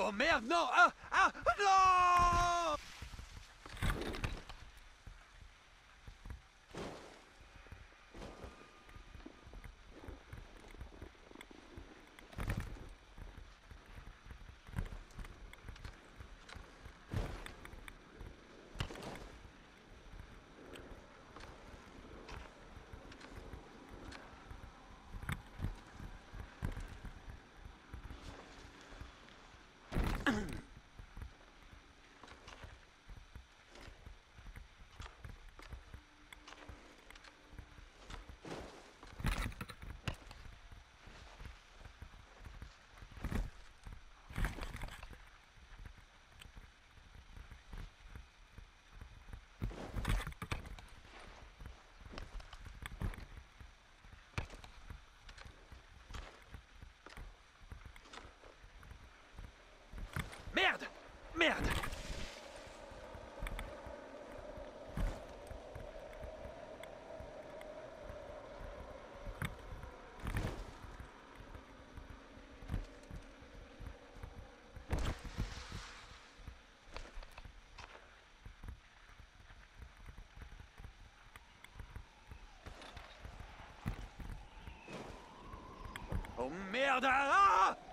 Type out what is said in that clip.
Oh merde, non Ah Ah Non Merde. Oh merde Ah